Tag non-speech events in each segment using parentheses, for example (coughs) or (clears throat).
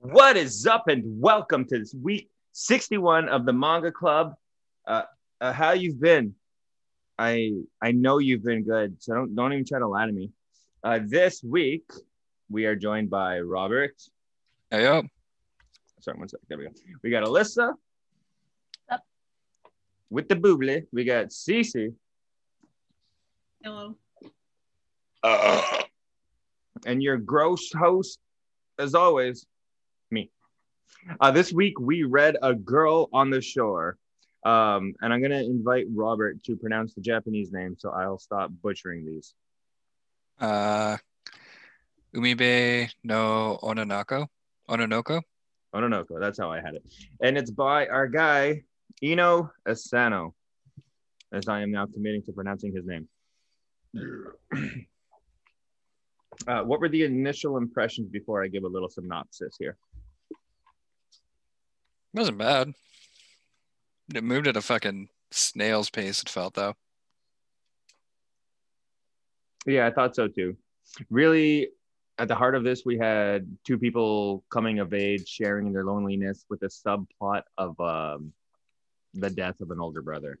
What is up, and welcome to this week 61 of the Manga Club. Uh, uh, how you've been? I I know you've been good, so don't don't even try to lie to me. Uh, this week we are joined by Robert. Hey yo. Sorry, one second. There we go. We got Alyssa. Up. With the boobly, we got Cece. Hello. Uh, and your gross host, as always, me. Uh, this week we read A Girl on the Shore. Um, and I'm gonna invite Robert to pronounce the Japanese name, so I'll stop butchering these. Uh, Umibe no Ononoko. Ononoko. Ononoko, that's how I had it. And it's by our guy, Inio Asano, as I am now committing to pronouncing his name. (clears throat) Uh, what were the initial impressions before I give a little synopsis here? Wasn't bad. It moved at a fucking snail's pace. It felt though. Yeah, I thought so too. Really, at the heart of this, we had two people coming of age, sharing their loneliness with a subplot of um, the death of an older brother.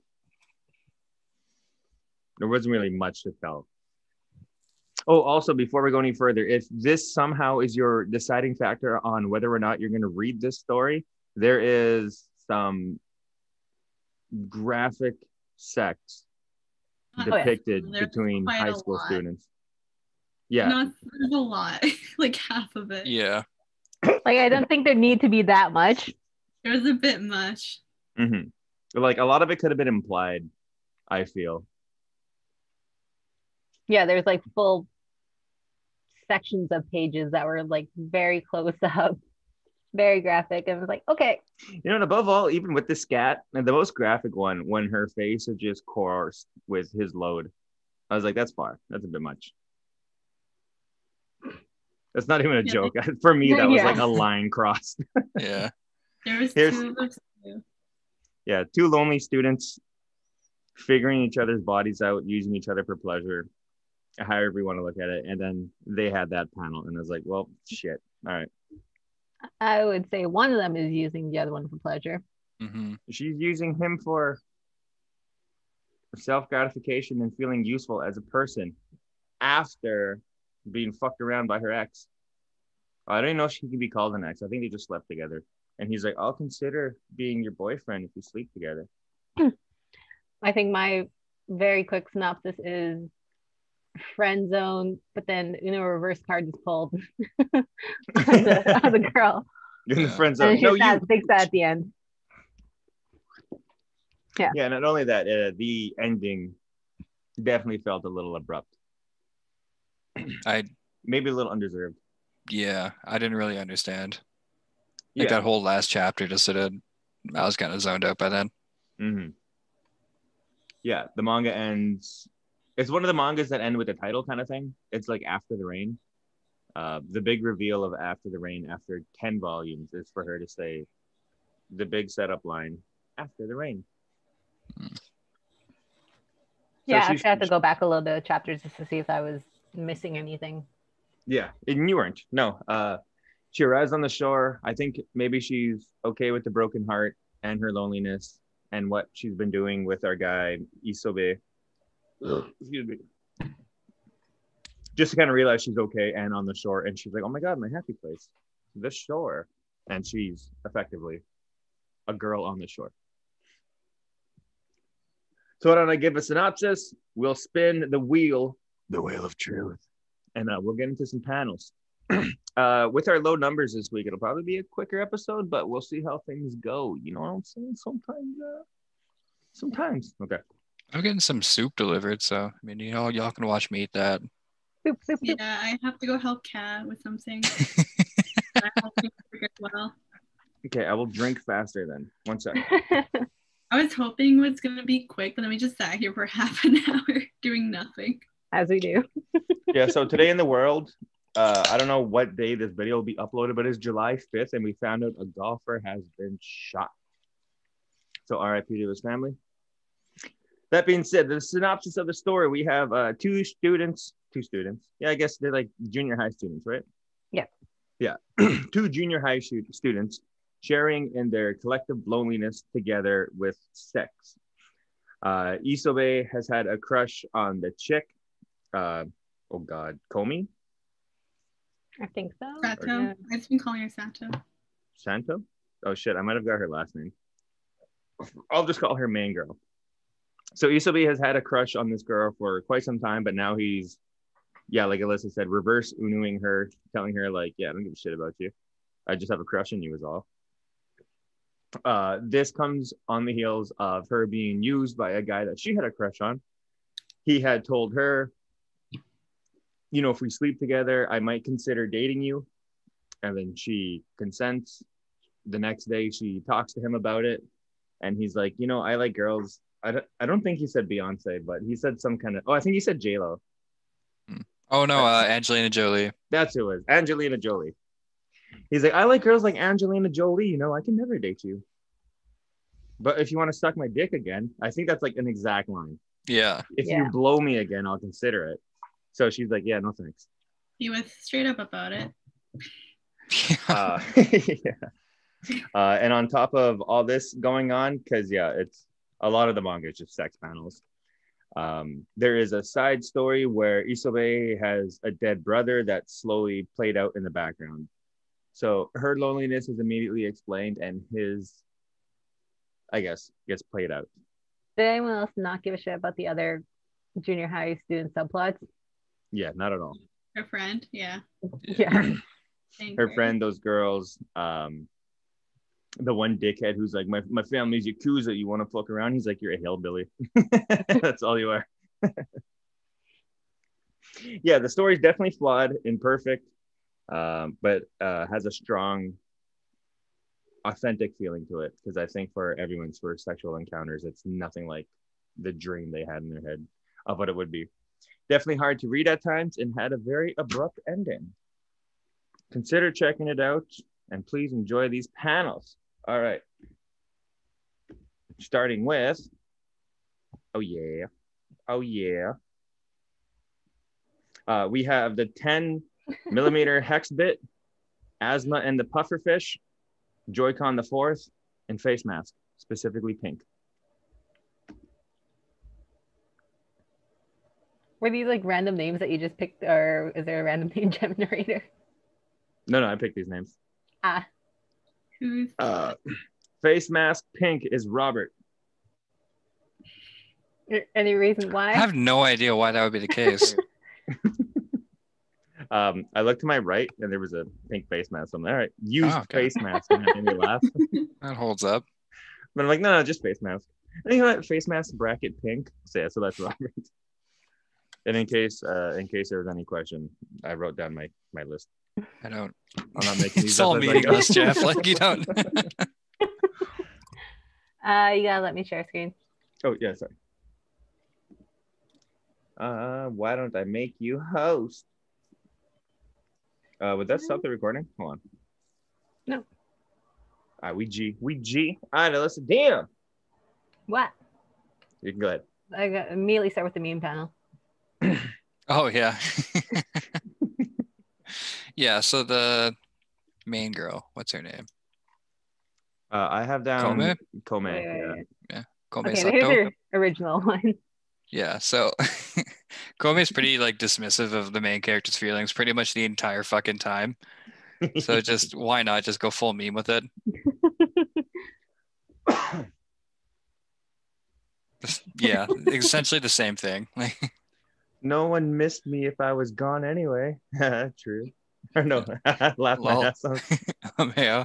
There wasn't really much to tell. Oh, also, before we go any further, if this somehow is your deciding factor on whether or not you're going to read this story, there is some graphic sex Oh, yeah. depicted There's between high school lot. students. Yeah. Not there's a lot, (laughs) like half of it. Yeah. Like I don't think there need to be that much. It was a bit much. hmm Like a lot of it could have been implied, I feel. Yeah, there's like full sections of pages that were like very close (laughs) up, very graphic. And I was like, okay, You know, and above all, even with the scat, and the most graphic one, when her face is just coursed with his load, I was like, that's far. That's a bit much. That's not even a Yeah. joke. (laughs) For me, that was Yeah. like a (laughs) line crossed. (laughs) Yeah. There was Here's- two of us. too. yeah, two lonely students figuring each other's bodies out, using each other for pleasure, however you want to look at it. And then they had that panel, and I was like, well, shit. All right. I would say one of them is using the other one for pleasure. hmm she's using him for self gratification and feeling useful as a person after being fucked around by her ex. I don't even know if she can be called an ex. I think they just slept together. And he's like, I'll consider being your boyfriend if we sleep together. (clears throat) I think my very quick synopsis is friend zone, but then you know, reverse card is pulled (laughs) on, the, on the girl. You're in the friend zone. she's No, sad, you. big sad at the end. Yeah, Yeah. not only that, uh, the ending definitely felt a little abrupt, I maybe a little undeserved. yeah. I didn't really understand. Like Yeah. that whole last chapter just sort of I was kind of zoned out by then. hmm Yeah, the manga ends. It's one of the mangas that end with the title kind of thing. It's like After the Rain. Uh, the big reveal of After the Rain after 10 volumes is for her to say the big setup line After the Rain. So Yeah, she's- actually, I have to go back a little bit of chapters just to see if I was missing anything. Yeah, and you weren't. No. Uh, she arrives on the shore. I think maybe she's okay with the broken heart and her loneliness and what she's been doing with our guy Isobe. Excuse me. Just to kind of realize she's okay and on the shore, and she's like, "Oh my god, my happy place, the shore," and she's effectively a girl on the shore. So why don't I give a synopsis? We'll spin the wheel, the wheel of truth, and uh, we'll get into some panels. (clears throat) uh, with our low numbers this week, it'll probably be a quicker episode, but we'll see how things go. You know what I'm saying? Sometimes, uh, sometimes. Okay. I'm getting some soup delivered, so I mean, you know, y'all can watch me eat that. Boop, boop, boop. Yeah, I have to go help Cat with something. (laughs) I hope things well. Okay, I will drink faster then. One sec. (laughs) I was hoping it was gonna be quick, but then we just sat here for (laughs) half an hour doing nothing. As we do. yeah, so today in the world, uh, I don't know what day this video will be uploaded, but it's July 5th, and we found out a golfer has been shot. So RIP to his family. That being said, the synopsis of the story, we have uh, two students, two students. Yeah, I guess they're like junior high students, right? Yeah. Yeah. (clears throat) two junior high stu- students sharing in their collective loneliness together with sex. Uh, Isobe has had a crush on the chick. Uh, oh God, Komi I think so. Sato. Yeah. I've just been calling her Sato. Santo. Oh shit, I might have got her last name. I'll just call her main girl. So Isobe has had a crush on this girl for quite some time, but now he's, yeah, like Alyssa said, reverse unuing her, telling her like, yeah, I don't give a shit about you. I just have a crush on you, is all. Uh, this comes on the heels of her being used by a guy that she had a crush on. He had told her, you know, if we sleep together, I might consider dating you. And then she consents. The next day, she talks to him about it. And he's like, you know, I like girls. I don't, I don't think he said Beyonce, but he said some kind of, oh, I think he said J-Lo. Oh no, uh, Angelina Jolie. That's who it was. Angelina Jolie. He's like, I like girls like Angelina Jolie. You know, I can never date you. But if you want to suck my dick again, I think that's like an exact line. Yeah. If Yeah. you blow me again, I'll consider it. So she's like, yeah, no thanks. He was straight up about it. (laughs) Uh, (laughs) yeah. Uh, and on top of all this going on, because yeah, it's a lot of the manga is just sex panels. Um, there is a side story where Isobe has a dead brother that slowly played out in the background. So her loneliness is immediately explained, and his, I guess, gets played out. Did anyone else not give a shit about the other junior high student subplots? Yeah, not at all. Her friend. Yeah. (laughs) Yeah. Her her. friend, those girls, um, the one dickhead who's like, my, my family's Yakuza, you want to fuck around? He's like, you're a hillbilly. (laughs) That's all you are. (laughs) yeah, the story's definitely flawed, imperfect, um, but uh, has a strong, authentic feeling to it. Because I think for everyone's first sexual encounters, it's nothing like the dream they had in their head of what it would be. Definitely hard to read at times and had a very abrupt ending. Consider checking it out and please enjoy these panels. All right. Starting with, oh yeah, oh yeah. Uh, we have the 10 millimeter (laughs) hex bit, asthma and the pufferfish, Joy-Con the fourth, and face mask, specifically pink. Were these like random names that you just picked, or is there a random (laughs) name generator? No, no, I picked these names. Ah, Who's Uh, face mask pink is Robert. any reason why? I have no idea why that would be the case. (laughs) Um, I looked to my right and there was a pink face mask. I'm like, all right, use Oh, okay. face mask. And that made me laugh. (laughs) that holds up. But I'm like, no, no, just face mask. And you know what? Face mask bracket pink. So yeah, so that's Robert. And in case, uh, in case there was any question, I wrote down my my list. I don't. I'm not making (laughs) these It's all up as meaningless, Jeff. Like you don't. (laughs) Uh, you gotta let me share screen. Oh yeah, sorry. Uh, why don't I make you host? Uh, would that stop the recording? Hold on. No. All right, we G, we G. All right, now listen. Damn. What? You can go ahead. I got immediately start with the meme panel. (clears throat) Oh yeah. (laughs) yeah. So the main girl, what's her name? Uh, I have down Koume? Koume. Wait, yeah. wait, wait. Koume Okay, Sato. here's your original one. (laughs) Yeah, so (laughs) Koume is pretty like dismissive of the main character's feelings pretty much the entire fucking time. So (laughs) just why not just go full meme with it? Yeah, essentially the same thing. Like no one missed me if I was gone anyway. True. (laughs) Or no, (laughs) laugh my Lol. ass off. (laughs) um, yeah,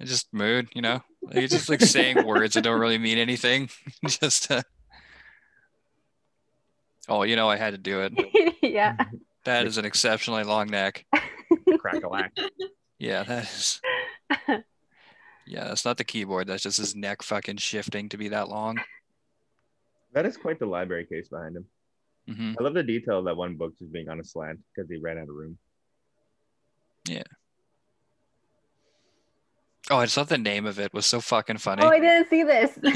it's just mood, you know. Like, it's just like saying words that don't really mean anything. just uh... oh, you know, I had to do it. yeah. That is an exceptionally long neck. Crack a whack. Yeah, that is. Yeah, that's not the keyboard. That's just his neck fucking shifting to be that long. That is quite the library case behind him. hmm I love the detail of that one book just being on a slant because he ran out of room. Oh, I just thought the name of it was so fucking funny. Oh, I didn't see this. (laughs) yeah,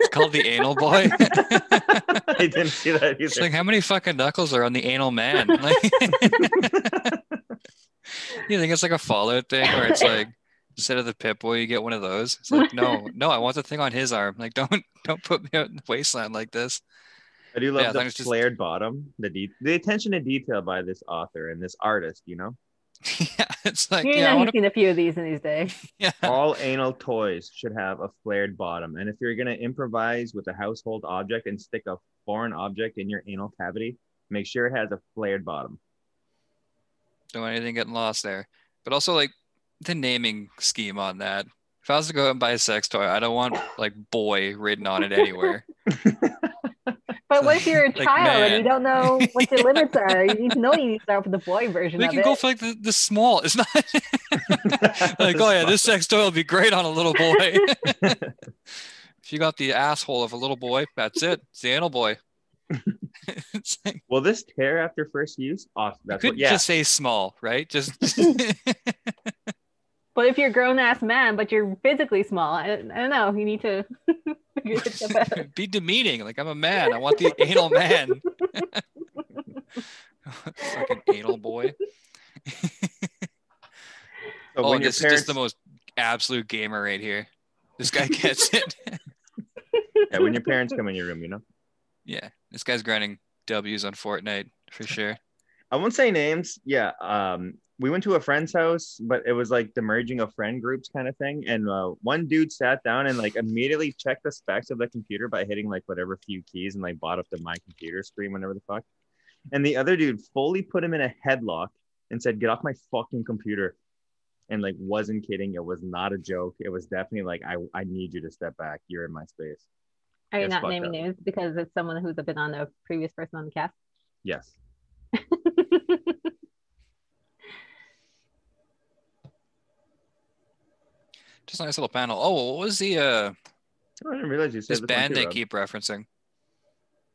it's called the Anal Boy. (laughs) I didn't see that it's either. like how many fucking knuckles are on the anal man? (laughs) Like, You think it's like a Fallout thing where it's like instead of the Pip-Boy, you get one of those. It's like no, no, I want the thing on his arm. Like don't don't put me out in the wasteland like this. I do love Yeah, the think it's just- flared bottom, the de- the attention to detail by this author and this artist. You know, (laughs) yeah, it's like you yeah, I know, want he's seen a few of these in these days. (laughs) yeah. all anal toys should have a flared bottom. And if you're gonna improvise with a household object and stick a foreign object in your anal cavity, make sure it has a flared bottom. Don't want anything getting lost there. But also like the naming scheme on that. If I was to go out and buy a sex toy, I don't want like boy written on it anywhere. (laughs) But what if you're a (laughs) Like, child and you don't know (laughs) what your Yeah. limits are? You need to know you need to start with the boy version We of can it. go for like the, the small. It's not (laughs) like, oh yeah, this sex toy will be great on a little boy. if you got the asshole of a little boy, that's it. It's the anal boy. like, Will this tear after first use? Awesome. you That's could what, yeah. just say small, right? Just But if you're a grown ass man, but you're physically small, I, I don't know. You need to (laughs) figure this stuff out. (laughs) be demeaning. Like I'm a man. I want the (laughs) anal man. Fucking anal boy. So oh, when your this is just the most absolute gamer right here. This guy gets it. yeah, when your parents come in your room, you know. yeah, this guy's grinding W's on Fortnite for sure. I won't say names. Yeah. Um, we went to a friend's house, but it was like the merging of friend groups kind of thing. And uh, one dude sat down and like immediately checked the specs of the computer by hitting like whatever few keys and like bought up the my computer screen, whatever the fuck. And the other dude fully put him in a headlock and said, "Get off my fucking computer." And like wasn't kidding. It was not a joke. It was definitely like, I I need you to step back. You're in my space. Are you not naming up. names because it's someone who's been on a previous person on the cast? Yes. (laughs) Just a nice little panel. Oh, what was the uh I didn't realize you said this band they keep referencing?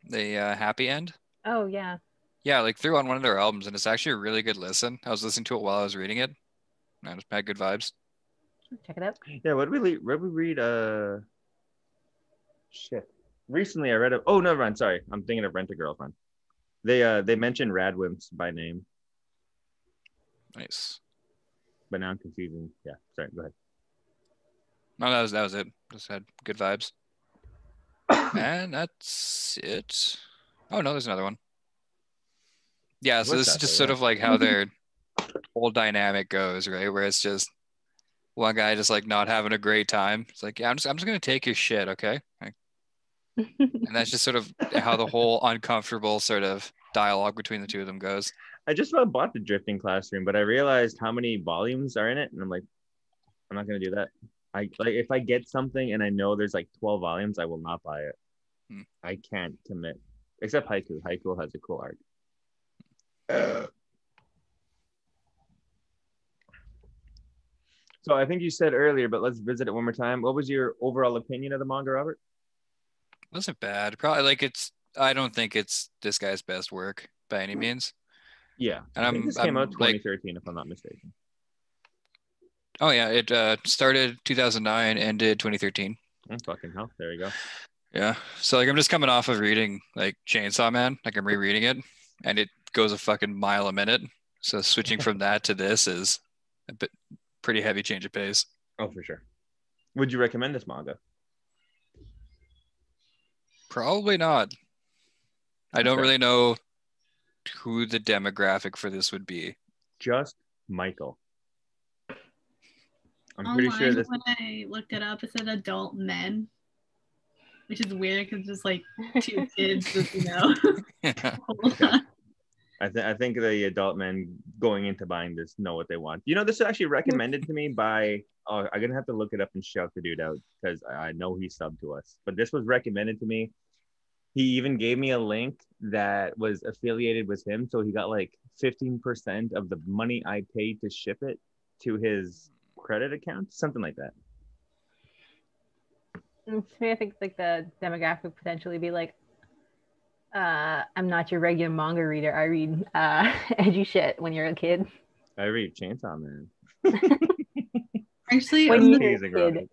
The uh, Happy End. oh yeah. Yeah, like threw on one of their albums, and it's actually a really good listen. I was listening to it while I was reading it. And it's had good vibes. Check it out. Yeah, what did we read? What did we read? Uh, shit. Recently, I read a. Oh no, run. Sorry, I'm thinking of Rent a Girlfriend. They uh they mentioned Radwimps by name, Nice. but now I'm confusing. Yeah, sorry. Go ahead. No, that was that was it. Just had good vibes. (coughs) and that's it. Oh no, there's another one. Yeah, so What's this is just though? sort Yeah. of like how (laughs) their whole dynamic goes, right? Where it's just one guy just like not having a great time. It's like, yeah, I'm just I'm just gonna take your shit, okay? Like, and that's just sort of how the whole (laughs) uncomfortable sort of dialogue between the two of them goes. I just about bought the Drifting Classroom, but I realized how many volumes are in it, and I'm like, I'm not gonna do that. I like if I get something and I know there's like 12 volumes, I will not buy it. Hmm. I can't commit. Except Haikyu. Haikyu has a cool art. (sighs) So I think you said earlier, but let's visit it one more time. What was your overall opinion of the manga, Robert? wasn't bad. Probably like it's I don't think it's this guy's best work by any means. Yeah, And I think I'm- this came I'm, out like- 2013, if I'm not mistaken. Oh yeah, it uh, started 2009, ended 2013. Oh, fucking hell! There you go. Yeah. So like I'm just coming off of reading like Chainsaw Man, like I'm rereading it, and it goes a fucking mile a minute. So switching from that to this is a bit pretty heavy change of pace. Oh, for sure. Would you recommend this manga? Probably not. I don't Okay. really know who the demographic for this would be. Just Michael. I'm oh, pretty Online, sure this. when I looked it up, it said adult men, which is weird because just like two (laughs) kids with, you know. (laughs) (laughs) hold on. I, th- I think the adult men going into buying this know what they want. You know, this is actually recommended to me by. Oh, I'm gonna have to look it up and shout the dude out because I I know he subbed to us. But this was recommended to me. He even gave me a link that was affiliated with him, so he got like 15% of the money I paid to ship it to his credit account, something like that. Mm, To me, I think like the demographic potentially be like, uh, I'm not your regular manga reader. I read uh, (laughs) edgy shit when you're a kid. I read Chainsaw Man. (laughs) Actually, When on you the, were a kid.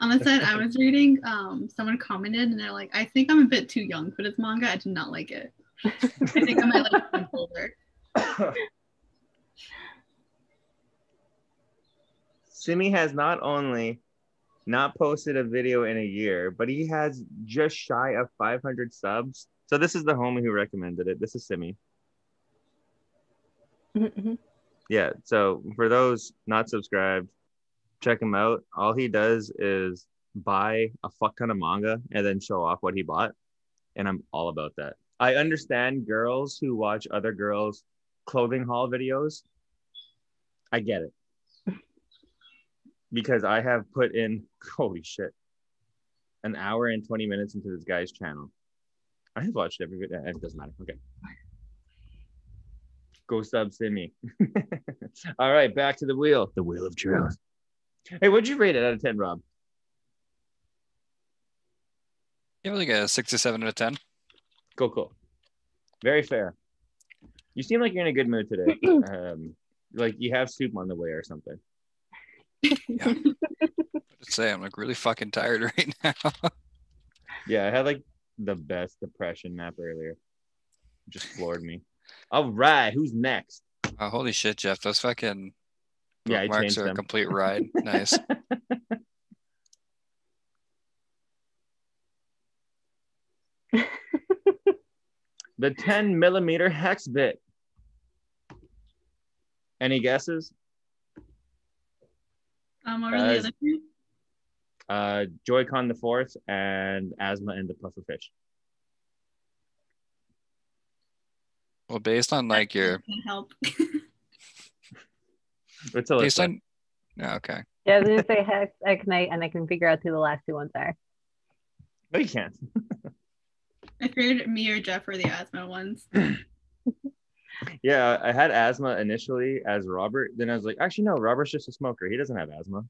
On the side I was reading, um, someone commented and they're like, "I think I'm a bit too young for this manga. I did not like it. (laughs) I think I might like it older." Simi has not only not posted a video in a year, but he has just shy of 500 subs. So this is the homie who recommended it. This is Simi. Mhm. Yeah. So for those not subscribed, check him out. All he does is buy a fuck ton of manga and then show off what he bought. And I'm all about that. I understand girls who watch other girls' clothing haul videos. I get it. Because I have put in, (laughs) holy shit, an hour and 20 minutes into this guy's channel. I have watched every video. It doesn't matter. Okay. Go sub Simi. (laughs) All right, back to the wheel. The wheel of truth. Hey, what'd you rate it out of 10, Rob? Give it like a six or seven out of ten. Cool, cool. Very fair. You seem like you're in a good mood today. (clears throat) um, like you have soup on the way or something. Yeah. (laughs) Say I'm like really fucking tired (laughs) right now. Yeah, I had like the best depression nap earlier. Just floored me. All right, who's next? Oh, holy shit, Jeff! Those fucking Yeah, changed are a complete (laughs) ride. nice. The 10 millimeter hex bit. Any guesses? Um, what were Guys. the other two? Uh, Joy-Con the fourth and Asthma and the Pufferfish. Well, based on like your help. (laughs) it's a based list? on yeah, okay. Yeah, I was gonna say (laughs) hex, X-Night, and I can figure out who the last two ones are. No, you can't. (laughs) I figured me or Jeff were the asthma ones. (clears throat) Yeah, I had asthma initially as Robert. Then I was like, actually, no, Robert's just a smoker. He doesn't have asthma.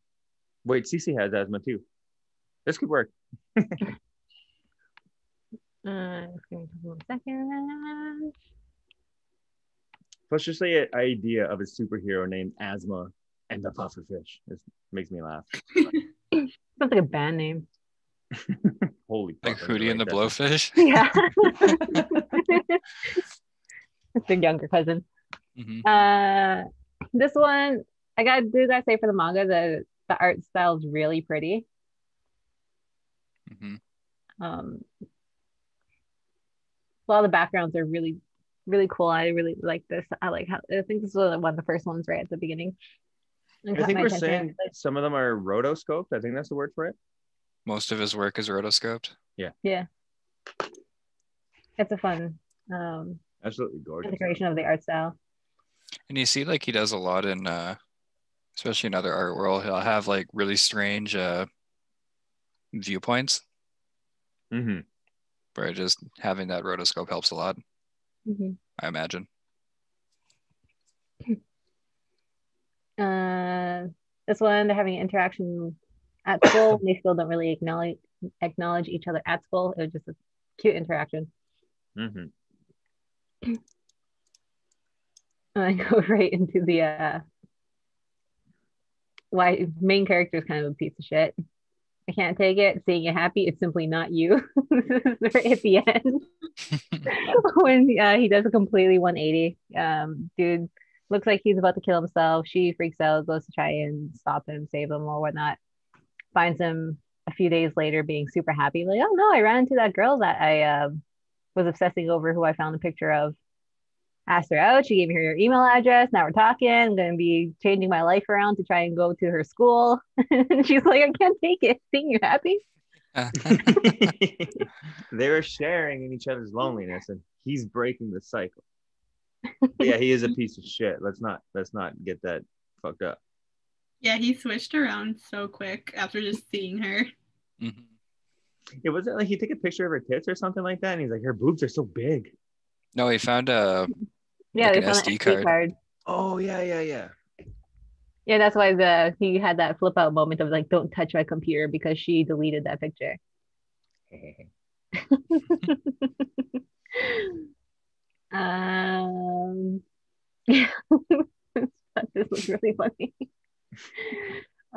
Wait, Cece has asthma too. This could work. (laughs) Uh, give me one second. Let's just say an idea of a superhero named Asthma and the Pufferfish. This makes me laugh. (laughs) Sounds like a band name. (laughs) Holy Like Hootie and the. Blowfish. Yeah. It's their younger cousin. hmm Uh, this one I gotta do gotta say for the manga, the the art style is really pretty. hmm Um, a lot of the backgrounds are really, really cool. I really like this. I like how I think this was one of the first ones right at the beginning. It I think we're attention. saying some of them are rotoscoped. I think that's the word for it. Most of his work is rotoscoped. Yeah. Yeah, it's a fun um, Absolutely gorgeous. The integration of the art style. And you see like he does a lot in uh especially in other art world, he'll have like really strange uh viewpoints Mm-hmm. where just having that rotoscope helps a lot, Mhm. I imagine. (laughs) Uh, this one they're having an interaction at school. they still don't really acknowledge acknowledge each other at school. It was just a cute interaction. hmm I go (laughs) right into the uh why main character is kind of a piece of shit. I can't take it. Seeing you happy, it's simply not you. (laughs) this is at the end (laughs) when uh, he does a completely 180. Um, dude looks like he's about to kill himself. She freaks out, goes to try and stop him, save him, or whatnot. Finds him a few days later being super happy, like, oh no, I ran into that girl that I uh, was obsessing over, who I found a picture of asked her out. She gave me her email address. Now we're talking. I'm going to be changing my life around to try and go to her school. (laughs) and she's like, I can't take it. Seeing you happy. (laughs) they were sharing in each other's loneliness, and he's breaking the cycle. yeah, he is a (laughs) piece of shit. Let's not let's not get that fucked up. Yeah, he switched around so quick after just seeing her. Mhm. It wasn't like he took a picture of her tits or something like that, and he's like, her boobs are so big. No, he found a Yeah, Like an SD an card. SD card. Oh yeah, yeah, yeah. Yeah, that's why the he had that flip out moment of like, don't touch my computer because she deleted that picture. (laughs) um, yeah, (laughs) this was really funny.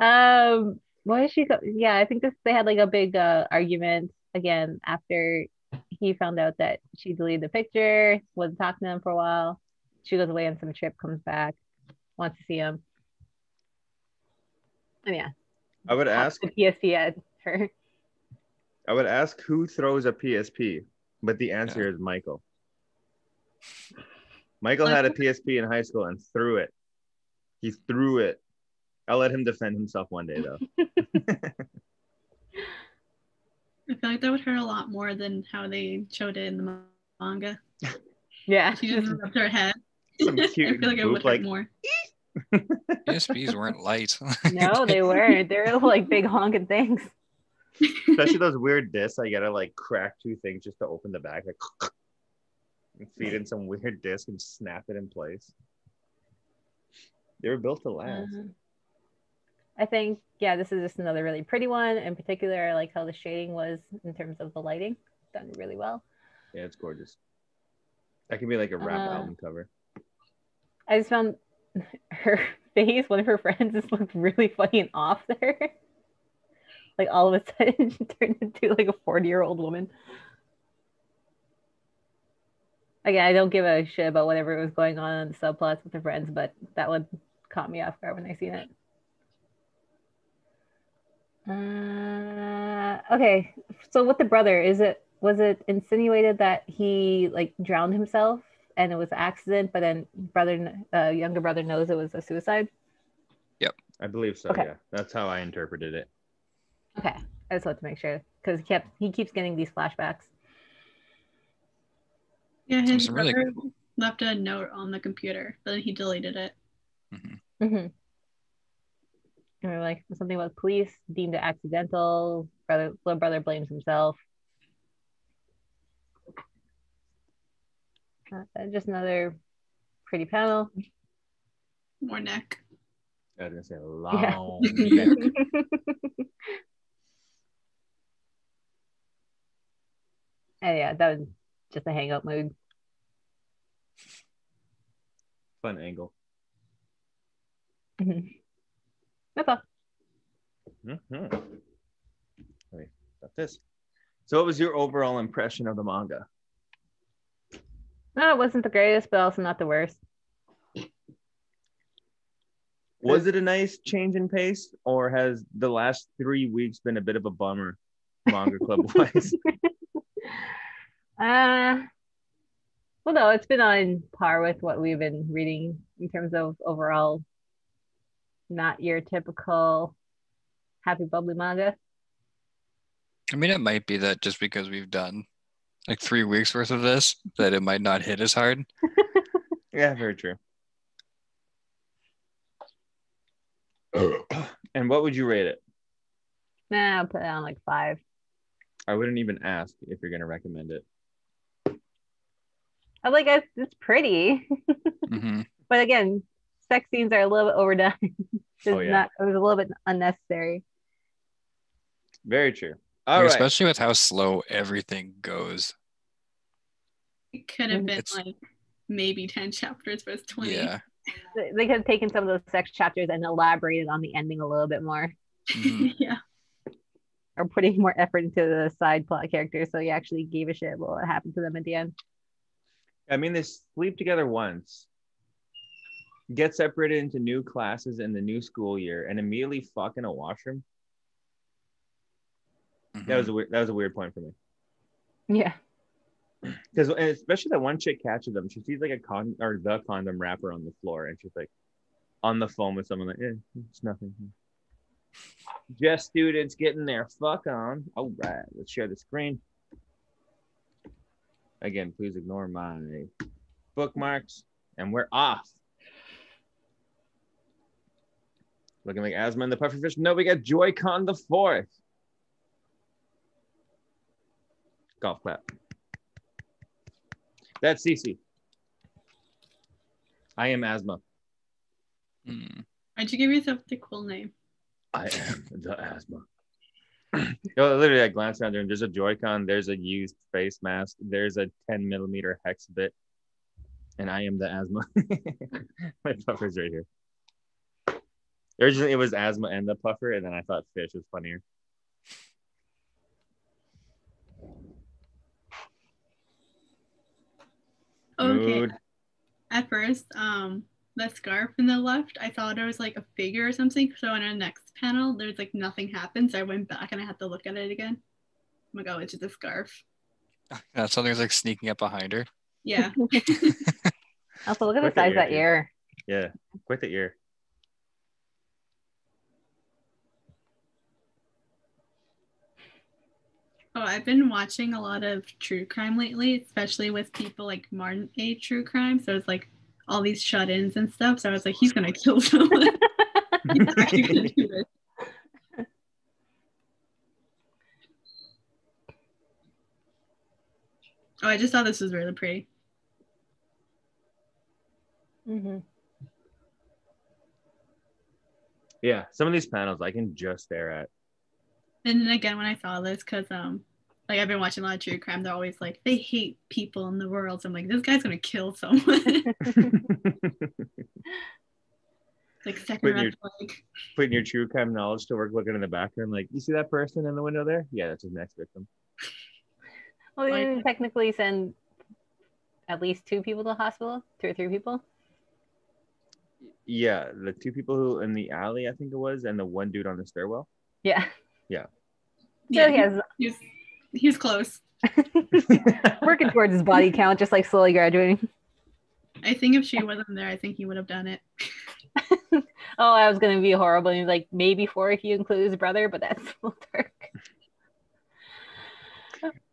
(laughs) um, what did she go? Yeah, I think this they had like a big uh, argument again after he found out that she deleted the picture, wasn't talking to him for a while. She goes away on some trip, comes back, wants to see him. Oh, yeah. I would ask. The PSP ad her. I would ask who throws a PSP, but the answer is Michael. Michael had a PSP in high school and threw it. He threw it. I'll let him defend himself one day, though. (laughs) I feel like that would hurt a lot more than how they showed it in the manga. Yeah. She just rubbed her head. Some (laughs) I feel like it boop, would like- hurt more. PSPs weren't light. (laughs) No, they weren't. They're like big honking things. Especially those weird discs. I gotta like crack two things just to open the back, like and feed in some weird disc and snap it in place. They were built to last. Uh, I think, yeah, this is just another really pretty one. In particular, I like how the shading was in terms of the lighting. Done really well. Yeah, it's gorgeous. That could be like a rap Uh, album cover. I just found (laughs) her face, one of her friends, just looked really funny and off there. (laughs) like all of a sudden, (laughs) she turned into like a 40 year old woman. Again, I don't give a shit about whatever was going on in the subplots with her friends, but that one caught me off guard when I seen it. Uh, okay, so with the brother, is it was it insinuated that he like drowned himself and it was an accident, but then brother, uh, younger brother knows it was a suicide? Yep, I believe so. okay. Yeah, that's how I interpreted it. Okay, I just wanted to make sure because he kept he keeps getting these flashbacks. Yeah, his Some really- brother left a note on the computer, but then he deleted it. Mhm. Mm-hmm. And we're like something about police deemed it accidental. Brother, little brother blames himself. Uh, just another pretty panel. More neck. I was gonna say Yeah. long neck. (laughs) and yeah, that was just a hangout mood. Fun angle. Mhm. All. Mm-hmm. Wait, got this. So, what was your overall impression of the manga? No, it wasn't the greatest, but also not the worst. Was it a nice change in pace, or has the last three weeks been a bit of a bummer, manga club (laughs) wise? (laughs) Uh, well, no, it's been on par with what we've been reading in terms of overall, not your typical happy bubbly manga. I mean, it might be that just because we've done like three weeks worth of this, that it might not hit as hard. (laughs) yeah, very true. (coughs) and what would you rate it? Nah, I'll put it on like five. I wouldn't even ask if you're gonna recommend it. I'm like, it's, it's pretty, (laughs) hmm but again, sex scenes are a little bit overdone. (laughs) it's Oh, yeah. not. It was a little bit unnecessary. Very true. All right. Especially with how slow everything goes. It could have been It's- like maybe 10 chapters versus 20. Yeah. They they could have taken some of those sex chapters and elaborated on the ending a little bit more, Mhm. (laughs) yeah. or putting more effort into the side plot characters, so you actually gave a shit what happened to them at the end. I mean, they sleep together once, get separated into new classes in the new school year, and immediately fuck in a washroom. Mhm. That was a weird. That was a weird point for me. Yeah. (clears throat) because especially that one chick catches them. She sees like a con or the condom wrapper on the floor, and she's like on the phone with someone like, "Yeah, it's nothing." Just students getting their fuck on. All right, let's share the screen. Again, please ignore my bookmarks, and we're off. Looking like asthma and the pufferfish. No, we got Joy-Con the fourth. Golf clap. That's Cece. I am asthma. Mm. Why'd you give yourself the cool name? I am the asthma. (clears throat) Yo, literally, I glanced around there and there's a Joy-Con, there's a used face mask, there's a 10 millimeter hex bit, and I am the asthma. (laughs) My puffer's right here. Originally, it was asthma and the puffer, and then I thought fish was funnier. Okay. Mood. At first, um, the scarf in the left, I thought it was like a figure or something. So on our next panel, there's like nothing happened. So I went back and I had to look at it again. Oh my god, it's just a scarf. Yeah, (laughs) something's like sneaking up behind her. Yeah. (laughs) (laughs) Also, look at the size of that ear. ear. Yeah, quite the ear. Oh, I've been watching a lot of true crime lately, especially with people like Martin A. True Crime. So it's like all these shut-ins and stuff. So I was like, he's gonna kill someone. he's actually gonna do this. Oh, I just thought this was really pretty. hmm Yeah, some of these panels I can just stare at. And then again, when I saw this, because um, like I've been watching a lot of true crime, they're always like they hate people in the world. So I'm like, this guy's gonna kill someone. (laughs) (laughs) like second Putting your- red flag. Putting your true crime knowledge to work, looking in the background, like you see that person in the window there? Yeah, that's his next victim. Well, they Like- didn't technically send at least two people to the hospital, two or three people. Yeah, the two people who in the alley, I think it was, and the one dude on the stairwell. Yeah. Yeah, So he has he was, close. (laughs) working towards his body count, just like slowly graduating. I think if she wasn't there, I think he would have done it. (laughs) Oh, I was gonna be horrible. And he's like, maybe four if you include his brother, but that's (laughs) a little dark.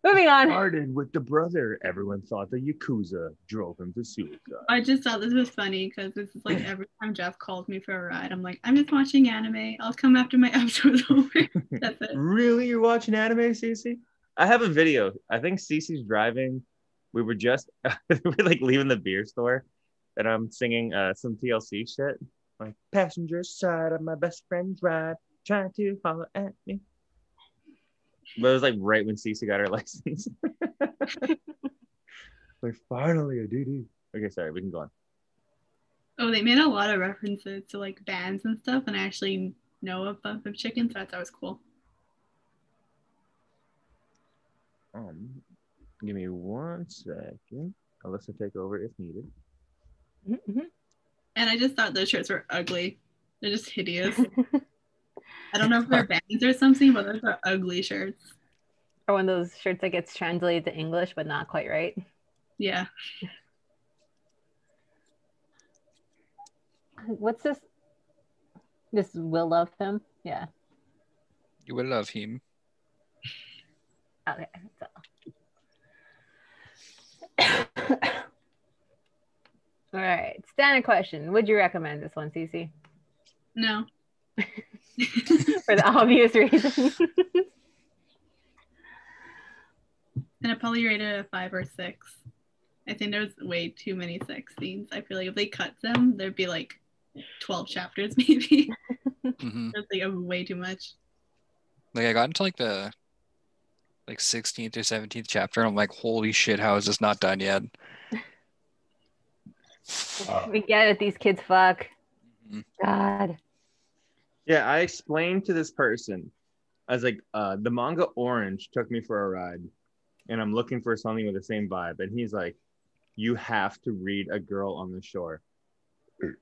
Moving on. Started with the brother. Everyone thought the Yakuza drove him to suicide. I just thought this was funny because this is like every time Jeff calls me for a ride, I'm like, I'm just watching anime. I'll come after my episode's over. That's it. Really? You're watching anime, Cece? I have a video. I think Cece's driving. We were just (laughs) we were like leaving the beer store and I'm singing uh, some TLC shit. Like passenger side of my best friend's ride, trying to holler at me. But it was like right when Cece got her (laughs) license. (laughs) like finally a DD. Okay, sorry, we can go on. Oh, they made a lot of references to like bands and stuff, and I actually know a bunch of chickens, so thought was cool. Um, give me one second. Alyssa, take over if needed. Mhm. And I just thought those shirts were ugly. They're just hideous. (laughs) I don't know if they're bands or something, but those are ugly shirts. or one of those shirts that gets translated to English, but not quite right. Yeah. What's this? This will love him. Yeah. You will love him. Okay. So. (coughs) All right. Standard question. Would you recommend this one, Cece? No. (laughs) For the obvious reason. (laughs) And I probably rated it a five or six. I think there's way too many sex scenes. I feel like if they cut them, there'd be like 12 chapters (laughs) maybe. hmm That's like a way too much. Like I got into like the like 16th or 17th chapter, and I'm like, holy shit, how is this not done yet? (laughs) we get it. These kids fuck. Mhm. God. Yeah, I explained to this person, I was like, uh, the manga Orange took me for a ride, and I'm looking for something with the same vibe. And he's like, you have to read A Girl on the Shore.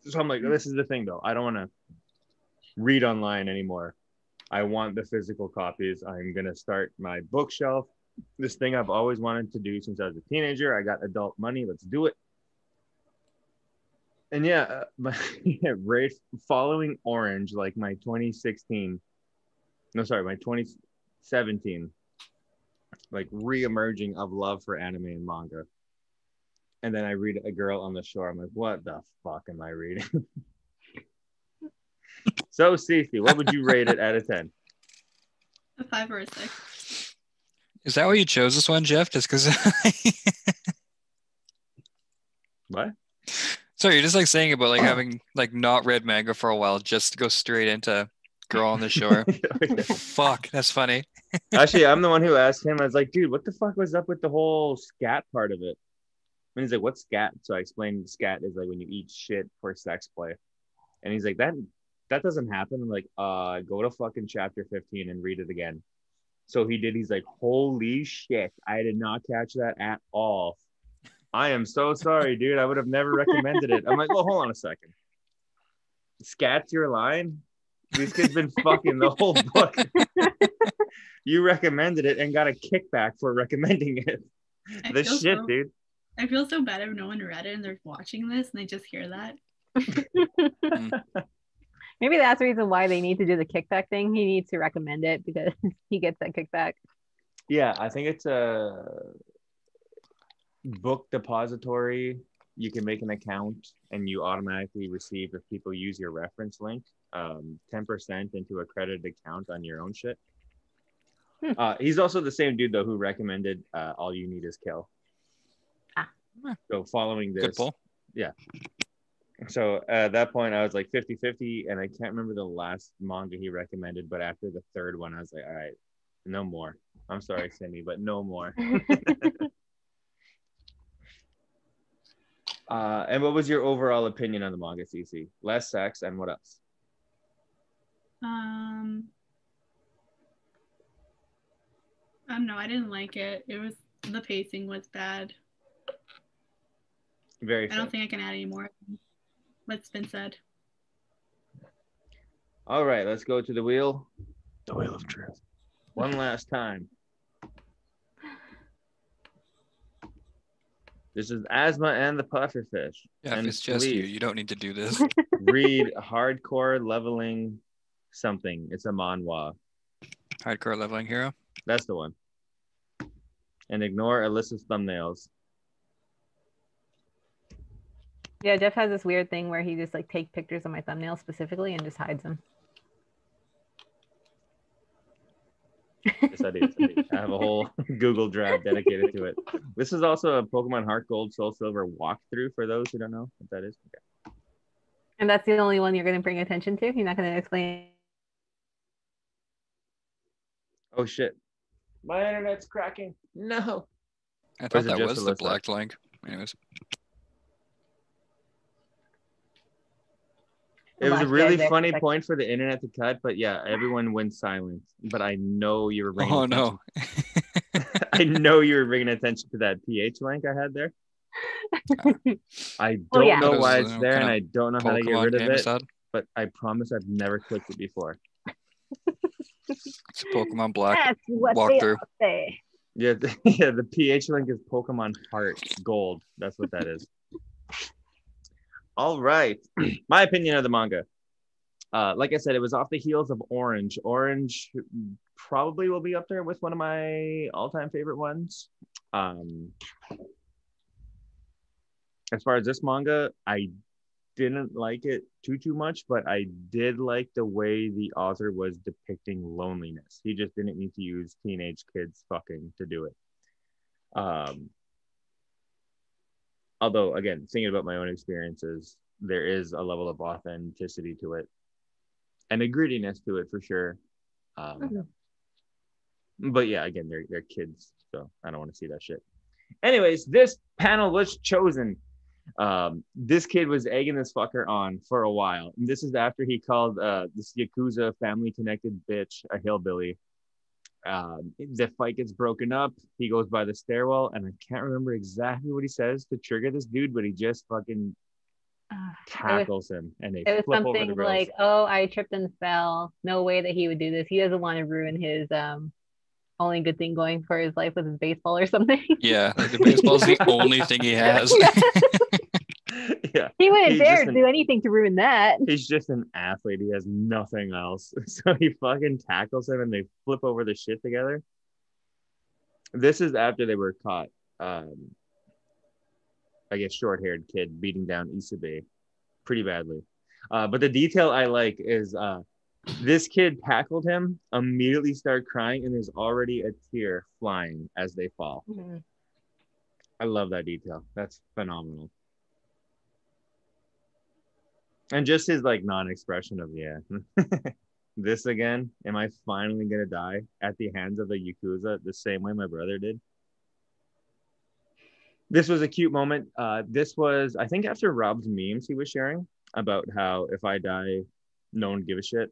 So I'm like, this is the thing though. I don't want to read online anymore. I want the physical copies. I'm gonna start my bookshelf. This thing I've always wanted to do since I was a teenager. I got adult money. Let's do it. And yeah, uh, (laughs) my, yeah, right following Orange, like my 2016, no, sorry, my 2017, like re-emerging of love for anime and manga. And then I read A Girl on the Shore. I'm like, what the fuck am I reading? (laughs) so, Cece, what would you rate it out of 10? A five or a six. Is that why you chose this one, Jeff? Just because? (laughs) What? Sorry, you're just like saying about like having like not read manga for a while, just to go straight into Girl on the Shore. (laughs) Fuck, that's funny. Actually, I'm the one who asked him. I was like, dude, what the fuck was up with the whole scat part of it? And he's like, what's scat? So I explained scat is like when you eat shit for sex play. And he's like, that that doesn't happen. I'm like, uh, go to fucking chapter 15 and read it again. So he did. He's like, holy shit, I did not catch that at all. I am so sorry, dude. I would have never recommended it. I'm like, well, hold on a second. Scat's your line. These kids been fucking the whole book. (laughs) you recommended it and got a kickback for recommending it. I The shit, so- dude. I feel so bad if no one read it and they're watching this and they just hear that. (laughs) (laughs) Maybe that's the reason why they need to do the kickback thing. He needs to recommend it because (laughs) he gets that kickback. Yeah, I think it's a book depository. You can make an account and you automatically receive if people use your reference link um, 10% into a credited account on your own shit. Hmm. Uh, he's also the same dude though who recommended uh, All You Need Is Kill. Ah. So following this, Good pull. So at that point I was like 50 50 and I can't remember the last manga he recommended, but after the third one I was like, all right, no more. I'm sorry, Sammy, but no more. (laughs) (laughs) Uh, and what was your overall opinion on the manga, CC? Less sex and what else? Um, I don't know. I didn't like it. It was the pacing was bad. Very. I don't think I can add any more. Than What's been said. All right, let's go to the wheel. The wheel of truth. One last time. This is asthma and the pufferfish. Yeah, if it's just you, you don't need to do this. (laughs) Read hardcore leveling something. It's a manhwa. Hardcore leveling hero. That's the one. And ignore Alyssa's thumbnails. Yeah, Jeff has this weird thing where he just like take pictures of my thumbnails specifically and just hides them. Yes, I do. Yes, I do. I have a whole (laughs) Google Drive dedicated to it. This is also a Pokemon Heart Gold Soul Silver walkthrough for those who don't know what that is. Okay. And that's the only one you're going to bring attention to. You're not going to explain. Oh shit. My internet's cracking. No. I thought that was the black link. Anyways, It was a really Dead funny Dead. point for the internet to cut, but yeah, everyone went silent. But I know you were bringing oh attention- no, (laughs) I know you were bringing attention to that pH link I had there. I don't Oh, yeah. know why it's uh, there and I don't know how to get rid of it, that? but I promise I've never clicked it before. It's a Pokemon Black. That's what walk they through. all. (laughs) Yeah, the, yeah, the pH link is Pokemon Heart Gold. That's what that is. All right. (clears throat) My opinion of the manga. Uh, like I said, it was off the heels of Orange. Orange probably will be up there with one of my all-time favorite ones. Um, as far as this manga, I didn't like it too too much, but I did like the way the author was depicting loneliness. He just didn't need to use teenage kids fucking to do it. Um, although again, thinking about my own experiences, there is a level of authenticity to it and a grittiness to it for sure. Um, but yeah, again, they're they're kids, so I don't want to see that shit. Anyways, this panel was chosen. Um, this kid was egging this fucker on for a while. And this is after he called uh, this Yakuza family connected bitch a hillbilly. Um, the fight gets broken up. He goes by the stairwell, and I can't remember exactly what he says to trigger this dude, but he just fucking Uh, tackles him and they it was flip over the something like, "Oh, I tripped and fell. No way that he would do this. He doesn't want to ruin his um only good thing going for his life with his baseball or something." Yeah, like (laughs) the baseball's the only thing he (laughs) has. (laughs) (laughs) yeah, he wouldn't He's dare an- do anything to ruin that. he's just an athlete. He has nothing else. (laughs) So he fucking tackles him and they flip over the shit together. This is after they were caught. Um, I guess short haired kid beating down Isobe pretty badly. Uh, but the detail I like is uh, this kid tackled him, immediately started crying, and there's already a tear flying as they fall. Mhm. I love that detail. That's phenomenal. And just his like non-expression of yeah, (laughs) this again. Am I finally gonna die at the hands of the yakuza the same way my brother did? This was a cute moment. Uh, this was I think after Rob's memes he was sharing about how if I die, no one give a shit.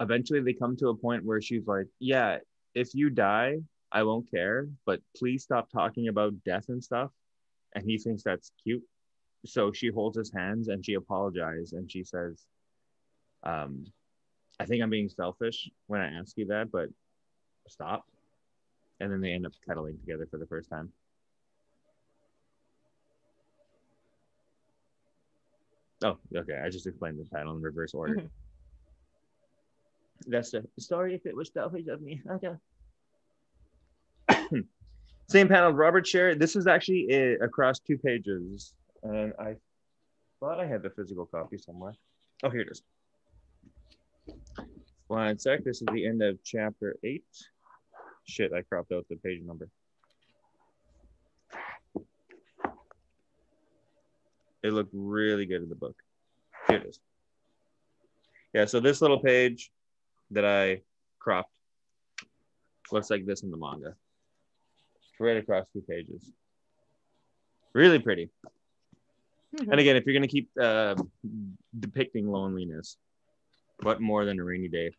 Eventually, they come to a point where she's like, "Yeah, if you die, I won't care, but please stop talking about death and stuff and he thinks that's cute. So she holds his hands and she apologizes and she says, um, I think I'm being selfish when I ask you that, but stop. And then they end up cuddling together for the first time. Oh, okay. I just explained the title in reverse order. Mhm. That's the sorry if it was selfish of me. (laughs) Okay. (clears throat) Same panel, Robert Sher. This is actually uh, across two pages. And I thought I had the physical copy somewhere. Oh, here it is. One sec. This is the end of chapter eight. Shit, I cropped out the page number. It looked really good in the book. Here it is. Yeah, so this little page that I cropped looks like this in the manga. Right across two pages. Really pretty. Mhm. And again, if you're going to keep uh, depicting loneliness, what more than a rainy day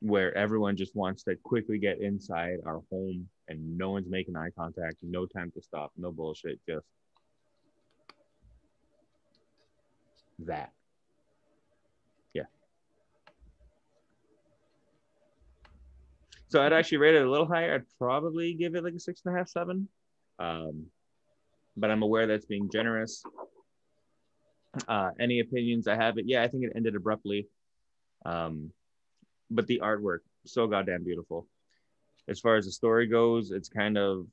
where everyone just wants to quickly get inside our home and no one's making eye contact, no time to stop, no bullshit, just that. Yeah. So I'd actually rate it a little higher. I'd probably give it like a six and a half, seven. Um, but I'm aware that's being generous. Uh, any opinions I have it? Yeah, I think it ended abruptly. Um, but the artwork so goddamn beautiful. As far as the story goes, it's kind of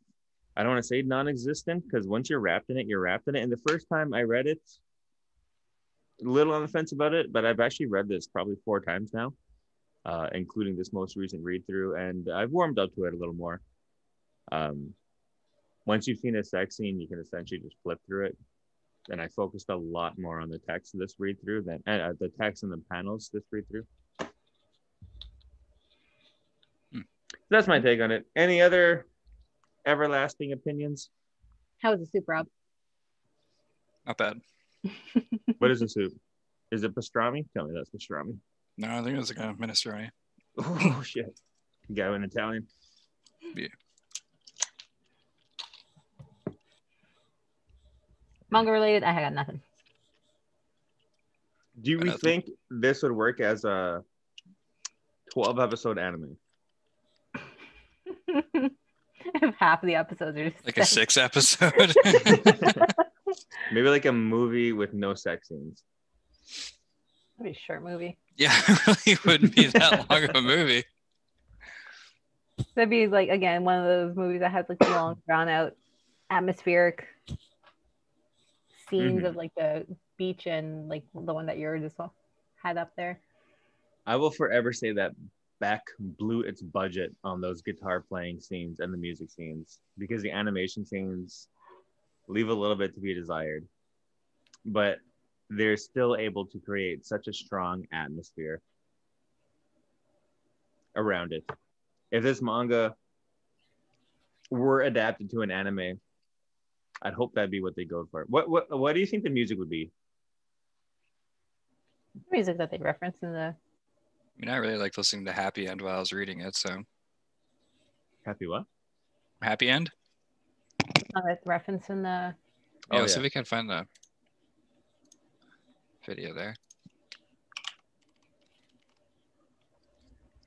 I don't want to say non-existent because once you're wrapped in it, you're wrapped in it. And the first time I read it, a little on the fence about it, but I've actually read this probably four times now, uh, including this most recent read through, and I've warmed up to it a little more. Um, once you've seen a sex scene, you can essentially just flip through it. And I focused a lot more on the text of this read through than uh, the text and the panels this read through. Hmm. That's my take on it. Any other everlasting opinions? How was the soup, Rob? Not bad. (laughs) What is the soup? Is it pastrami? Tell me that's pastrami. No, I think it was like a minestrone. (laughs) Oh shit. You got an Italian. Manga related, I got nothing. Do we think this would work as a 12 episode anime? (laughs) if half of the episodes are just Like a sex. six episode. (laughs) (laughs) Maybe like a movie with no sex scenes. That'd be a short movie. yeah, it really wouldn't be that long of a movie. That'd be like again one of those movies that has like the long drawn out atmospheric scenes Mhm. of like the beach and like the one that you're just had up there. I will forever say that Beck blew its budget on those guitar playing scenes and the music scenes because the animation scenes leave a little bit to be desired. But they're still able to create such a strong atmosphere around it. If this manga were adapted to an anime, I'd hope that'd be what they go for. What what what do you think the music would be? Music that they reference in the I mean, I really like listening to Happy End while I was reading it. So Happy what? Happy End. uh, reference in the Yeah, Oh, let's see yeah. if we can find the video there.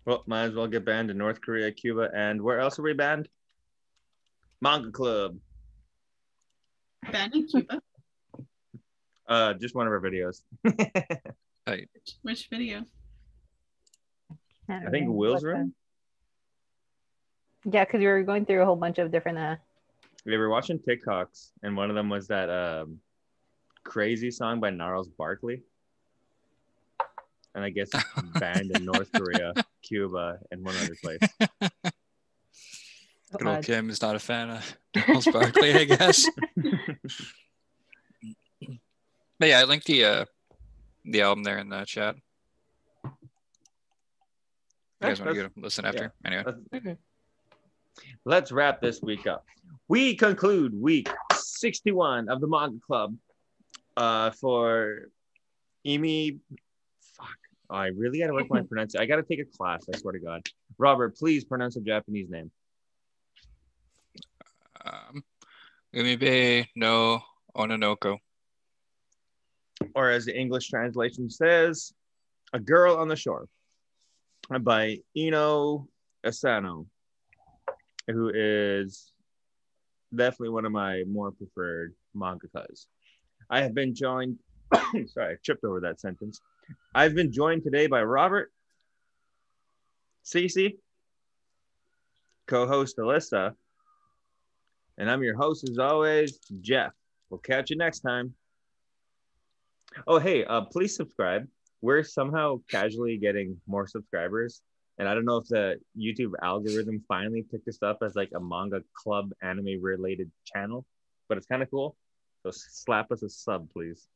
Well, might as well get banned in North Korea, Cuba, and where else are we banned? Manga Club. Banned in Cuba. Uh, just one of our videos. (laughs) Which video? can't I think remember Will's what the- room. Yeah, because we were going through a whole bunch of different uh We were watching TikToks, and one of them was that um, crazy song by Gnarls Barkley. And I guess (laughs) banned in North Korea, Cuba, and one other place. (laughs) Good old Kim is not a fan of (laughs) Charles Barkley, I guess. (laughs) But yeah, I linked the uh, the album there in the chat. You guys want to go listen after? Anyway, Let's, Mhm. let's wrap this week up. We conclude week 61 of the Manga Club uh, for Emi. Fuck. I really got to work my (laughs) pronunciation. I got to take a class, I swear to God. Robert, please pronounce a Japanese name. Um, Umibe no Onnanoko. or as the English translation says, A Girl on the Shore by Inio Asano, who is definitely one of my more preferred mangakas. I have been joined, (coughs) sorry, I tripped over that sentence. I've been joined today by Robert, Cece, co host Alyssa, and I'm your host as always, Jeff. We'll catch you next time. Oh, hey, uh, please subscribe. We're somehow casually getting more subscribers. And I don't know if the YouTube algorithm finally picked us up as like a manga club anime related channel, but it's kind of cool. So slap us a sub, please.